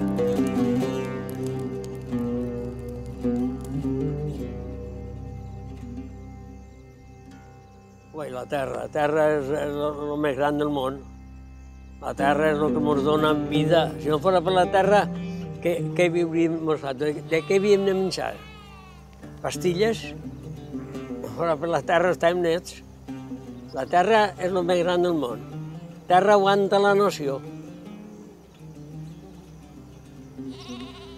Ui, la terra. La terra és, és el més gran del món. La terra és el que ens dona vida. Si no fos per la terra, què, què viuríem nosaltres? De què havíem de menjar? Pastilles? No fos per la terra estem nets. La terra és el més gran del món. Terra aguanta la noció. Mm-hmm.